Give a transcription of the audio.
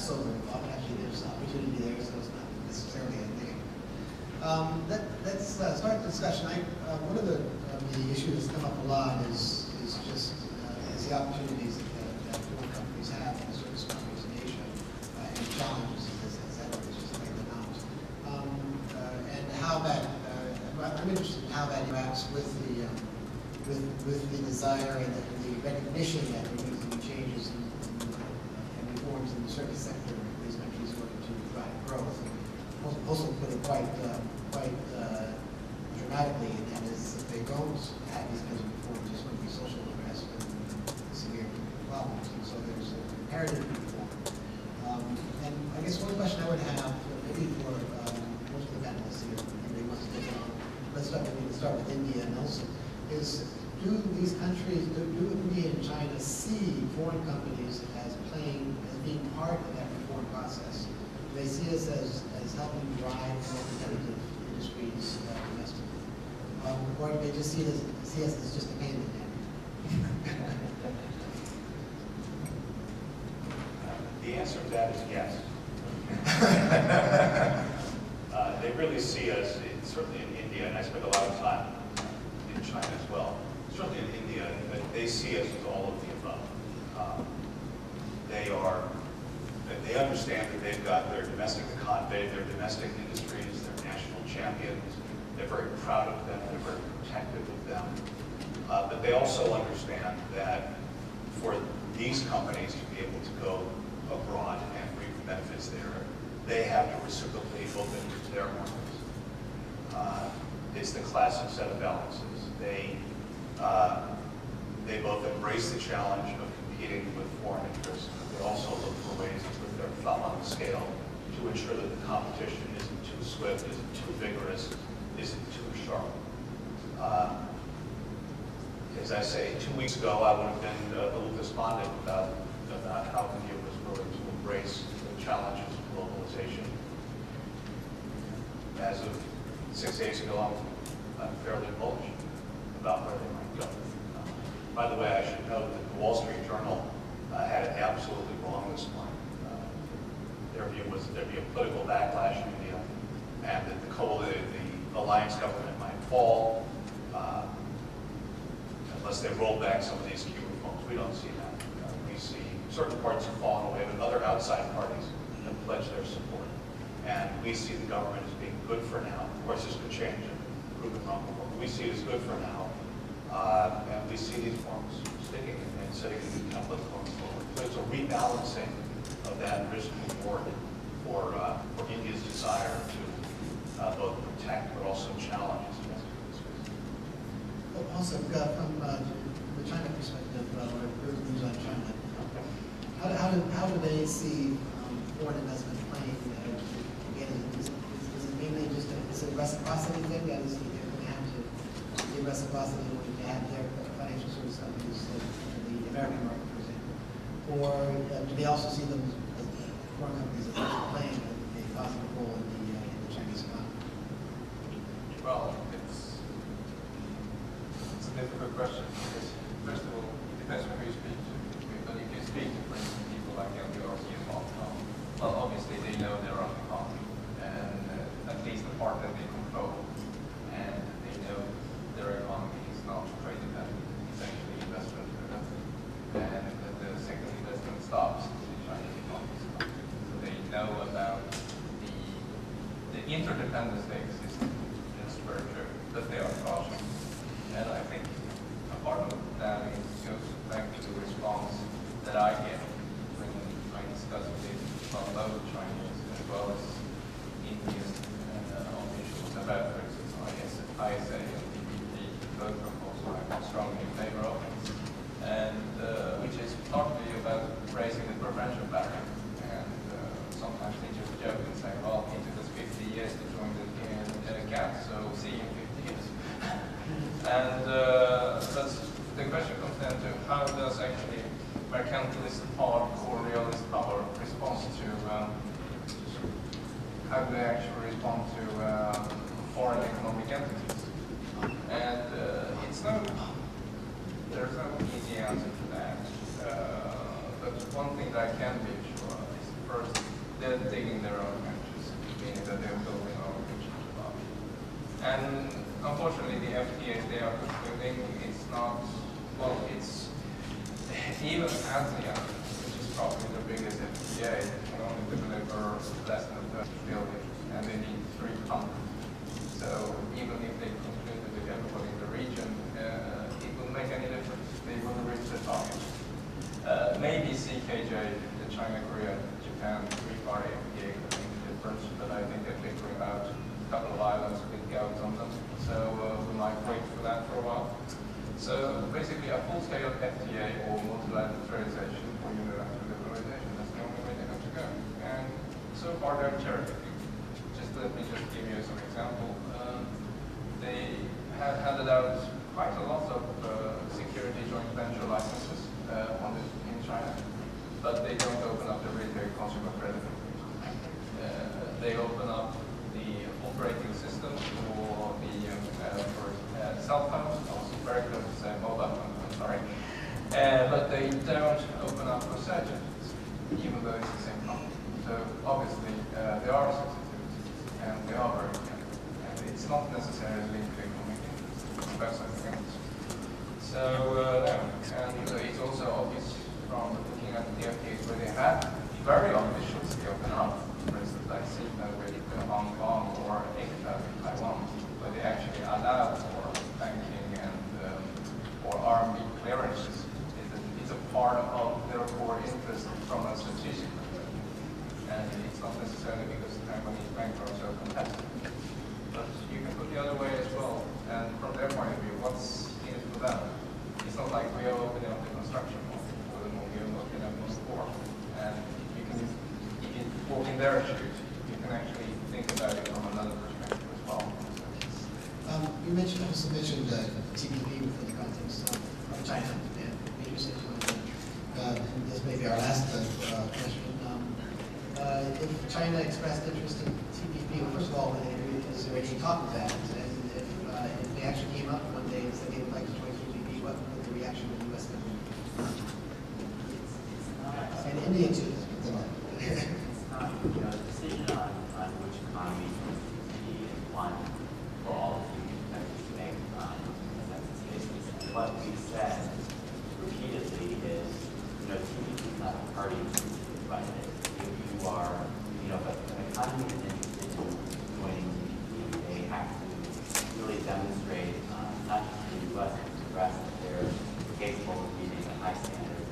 silver involved, actually there's opportunity there, so it's not necessarily a negative. Um, let, let's uh, start the discussion. I, uh, one of the, um, the issues that's come up a lot is, is just, uh, is the opportunities that, that foreign companies have in service markets in Asia, uh, and challenges, as, as that was just out. Um, uh, and how that, uh, I'm interested in how that interacts with the, um, with, with the desire and the, the recognition that there needs to be changes in, in, in the service sector in these countries in order to drive growth. Them put it quite, uh, quite uh, dramatically, and that is if they don't have these kinds of reforms, there's going to be social unrest and severe problems. And so there's an imperative reform. Um, and I guess one question I would have, maybe for um, most of the panelists here, anybody wants to take on, let's start, we can start with India and Nelson, is do these countries, do, do India and China see foreign companies as being part of that reform process? They see us as, as helping drive more competitive industries uh, domestically? Um, or they just see us, see us as just a pain in the neck? The answer to that is yes. Uh, They really see us, in- certainly in India, and I spend a lot of time in China as well, certainly in India, they see us as all of the above. Um, They are, that they understand that they've got their domestic economy, their domestic industries, their national champions. They're very proud of them, they're very protective of them. Uh, But they also understand that for these companies to be able to go abroad and reap the benefits there, they have to reciprocally open their markets. Uh, It's the classic set of balances. They, uh, they both embrace the challenge of competing with foreign interests, but they also look for ways to put their thumb on the scale to ensure that the competition isn't too swift, isn't too vigorous, isn't too sharp. Uh, as I say, two weeks ago, I would have been uh, a little despondent about, about how India was willing to embrace the challenges of globalization. As of six days ago, I'm, I'm fairly bullish about where they might go. Uh, By the way, I should note that the Wall Street Journal uh, had it absolutely wrong this morning. Was there'd be a political backlash in India, and that the, coal- the alliance government might fall, uh, unless they roll back some of these key reforms. We don't see that. Uh, We see certain parts have fallen away, but other outside parties have pledged their support. And we see the government as being good for now. Of course, this could change and prove it wrong, but we see it as good for now. Uh, And we see these reforms sticking and setting a new template going forward. So it's a rebalancing of that risk reward for, uh, for India's desire to uh, both protect but also challenge its. Well, Also, uh, from uh, the China perspective, uh, your views on China, how, do- how do, how do they see um, foreign investment playing, uh, is, is is it mainly just a, is it a reciprocity thing, that is, they're going to have to, the reciprocity in order to have their financial service companies uh, in the American market, for example? Or uh, do they also see them as uh, foreign companies playing a positive role in the, uh, in the Chinese economy? Well, it's, it's a difficult question because first of all, it depends on who you speak to. But if you speak to, for instance, people like NDRC and MOFCOM, well, obviously they know their own economy and uh, at least the part that they control. And they know their economy is not trade dependent, it's actually investment driven. And if the second investment stops, the Chinese economy stops. So they know about the, the interdependence that exists in structure, that they are cautious. And I think a part of that is goes back to the response that I get when I discuss with well, both Chinese as well as Indian uh, officials about, for instance, IS ISA and TPP, both proposals I'm strongly in favor of. And uh, which is partly about raising the preferential barrier. And uh, sometimes they just joke and say, well, it took us 50 years to join the uh, GATT, so see you in 50 years. And uh, the question comes down to how does actually mercantilist power or realist power respond to um, how do they actually respond to um, foreign economic entities? And uh, it's no there's no easy answer to that. Uh, but one thing that I can be sure of is first, they're digging their own trenches, meaning that they're building our own trenches. And unfortunately, the FTAs they are concluding, it's not, well, it's, even ASEAN, which is probably the biggest FTA, can only deliver less than 30 billion, and they need 300. So even if they concluded with everybody in the region, uh, it wouldn't make any difference. They wouldn't reach the target. Uh, maybe CKJ, the China, Korea, Japan, three-party FTA could make a difference, but I think they're figuring out a couple of islands with gouts on them. So uh, we might wait for that for a while. So basically a full-scale FTA or multilateralization or unilateral liberalization, that's the only way they have to go. And so far they're cherry picking. Just let me just give you some example. Um, they have handed out quite a lot of uh, security joint venture licenses uh, on this in China, but they don't open up the retail consumer credit. Uh, they open up the operating system for the um, uh, for uh, cell phones, also very close to mobile. Uh, but they don't open up for engines, even though it's the same company. So obviously uh, there are sensitivities, and they are very careful. And it's not necessarily linked to interests, that's something. So, uh, and it's also obvious from looking at the FTAs where they have very officially open up, for instance, like CEPA with Hong Kong or with Taiwan, where they actually allow for banking and um, or RMB clearances. It's a, it's a part of their core interest from a strategic perspective. And it's not necessarily because the Taiwanese banks are so competitive. But you can put the other way as well. And from their point of view, what's in it for them? It's not like we are opening up the construction market for them or we are opening up the sport. And you can, if you walk in their shoes, you can actually think about it from another perspective as well. Um, You mentioned, mentioned uh, TPP within the context of China and major cities. Uh, This may be our last uh, uh, question. Um, uh, If China expressed interest in TPP, well, first of all, uh, is there any talk of that? And if uh, if they actually came up one day and said they would like to join TPP, what would the reaction of the U.S. be? And India too. It's not, you know, the decision on, on which economy to be is one for all of you countries to make. Um, that's basically what we said repeatedly is, you know, TPP is not a party to if you are, you know, if an economy is interested in joining TPP, they have to really demonstrate, um, not just to the U.S., but to the rest, that they're capable of meeting a high standard